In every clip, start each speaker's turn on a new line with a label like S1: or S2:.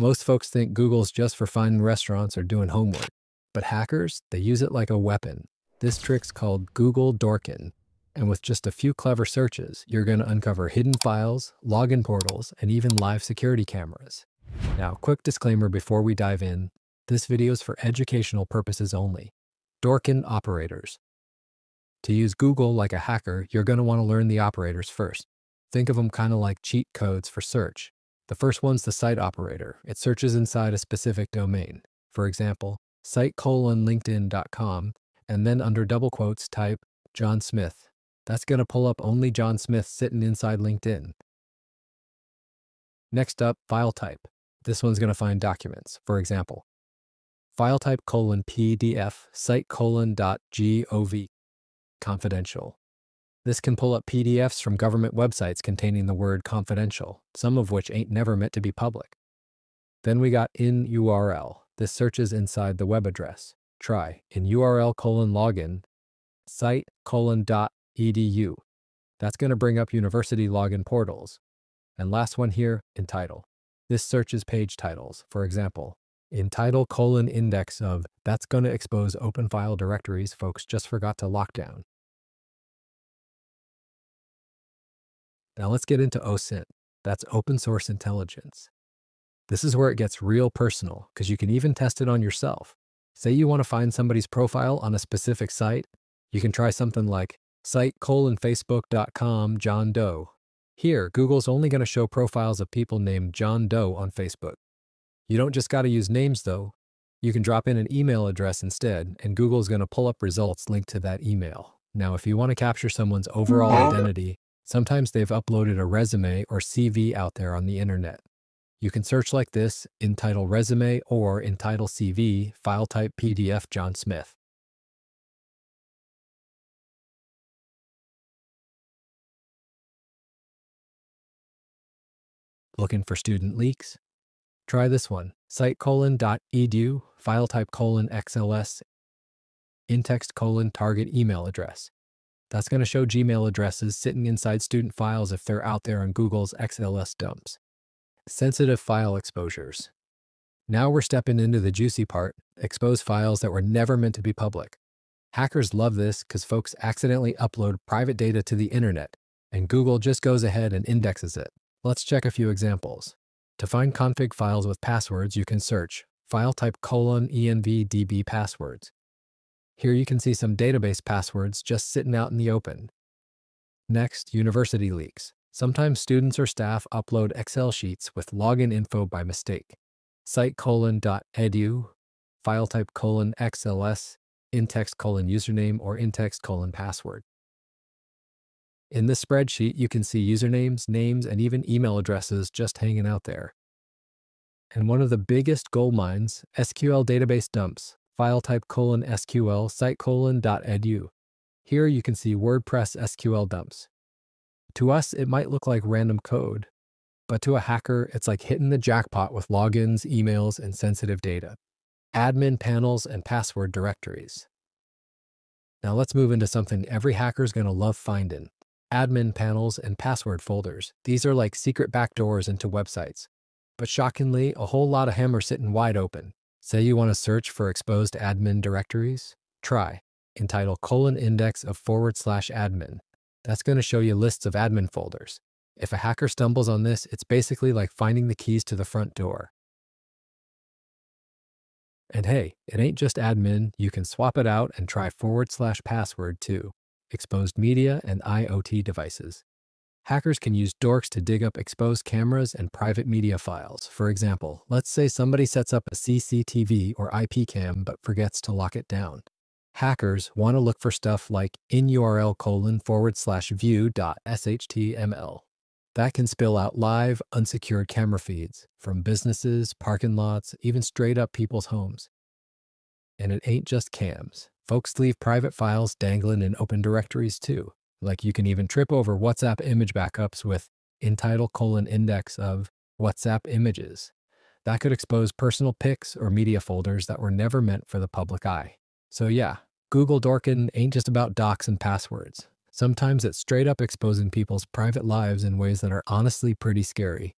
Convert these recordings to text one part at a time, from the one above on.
S1: Most folks think Google's just for finding restaurants or doing homework, but hackers, they use it like a weapon. This trick's called Google Dorkin, and with just a few clever searches, you're going to uncover hidden files, login portals, and even live security cameras. Now, quick disclaimer before we dive in this video is for educational purposes only. Dorkin operators. To use Google like a hacker, you're going to want to learn the operators first. Think of them kind of like cheat codes for search. The first one's the site operator. It searches inside a specific domain. For example, site colon linkedin.com, and then under double quotes type John Smith. That's going to pull up only John Smith sitting inside LinkedIn. Next up, file type. This one's going to find documents. For example, file type colon PDF, site colon dot gov, confidential. This can pull up PDFs from government websites containing the word confidential, some of which ain't never meant to be public. Then we got in URL. This searches inside the web address. Try in URL colon login site colon dot edu. That's going to bring up university login portals. And last one here, in title. This searches page titles. For example, in title colon index of that's going to expose open file directories folks just forgot to lock down. Now let's get into OSINT. That's open source intelligence. This is where it gets real personal because you can even test it on yourself. Say you want to find somebody's profile on a specific site, you can try something like site colon facebook.com John Doe. Here, Google's only going to show profiles of people named John Doe on Facebook. You don't just got to use names though. You can drop in an email address instead, and Google's going to pull up results linked to that email. Now, if you want to capture someone's overall identity, Sometimes they've uploaded a resume or CV out there on the internet. You can search like this in title resume or in title CV, file type PDF John Smith. Looking for student leaks? Try this one, site colon dot edu, file type colon XLS, in-text colon target email address. That's going to show Gmail addresses sitting inside student files if they're out there on Google's XLS dumps. Sensitive file exposures. Now we're stepping into the juicy part expose files that were never meant to be public. Hackers love this because folks accidentally upload private data to the internet, and Google just goes ahead and indexes it. Let's check a few examples. To find config files with passwords, you can search file type colon envdb passwords. Here you can see some database passwords just sitting out in the open. Next, university leaks. Sometimes students or staff upload Excel sheets with login info by mistake. Site colon dot edu, file type colon XLS, in-text colon username or in-text colon password. In this spreadsheet, you can see usernames, names, and even email addresses just hanging out there. And one of the biggest gold mines, SQL database dumps, file type colon SQL site colon dot edu. Here you can see WordPress SQL dumps. To us, it might look like random code, but to a hacker, it's like hitting the jackpot with logins, emails, and sensitive data, admin panels, and password directories. Now let's move into something every hacker's going to love finding admin panels and password folders. These are like secret backdoors into websites. But shockingly, a whole lot of them are sitting wide open. Say you want to search for exposed admin directories? Try intitle colon index of forward slash admin. That's going to show you lists of admin folders. If a hacker stumbles on this, it's basically like finding the keys to the front door. And hey, it ain't just admin, you can swap it out and try forward slash password too. Exposed media and IoT devices. Hackers can use dorks to dig up exposed cameras and private media files. For example, let's say somebody sets up a CCTV or IP cam but forgets to lock it down. Hackers want to look for stuff like in URL colon forward slash view dot SHTML. That can spill out live, unsecured camera feeds from businesses, parking lots, even straight up people's homes. And it ain't just cams. Folks leave private files dangling in open directories too. Like you can even trip over WhatsApp image backups with intitle colon index of WhatsApp images. That could expose personal pics or media folders that were never meant for the public eye. So yeah, Google Dorkin ain't just about docs and passwords. Sometimes it's straight up exposing people's private lives in ways that are honestly pretty scary.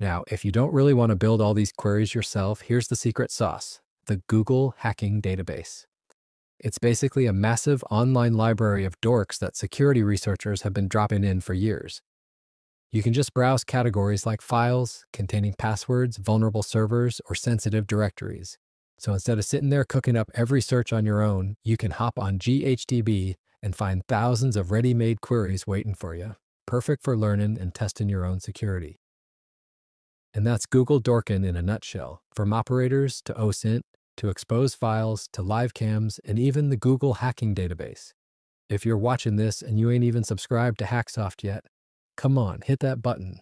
S1: Now, if you don't really want to build all these queries yourself, here's the secret sauce the Google Hacking Database. It's basically a massive online library of dorks that security researchers have been dropping in for years. You can just browse categories like files containing passwords, vulnerable servers, or sensitive directories. So instead of sitting there cooking up every search on your own, you can hop on GHDB and find thousands of ready made queries waiting for you, perfect for learning and testing your own security. And that's Google Dorkin in a nutshell, from operators to OSINT to expose files to live cams and even the Google hacking database. If you're watching this and you ain't even subscribed to Hacksoft yet, come on, hit that button,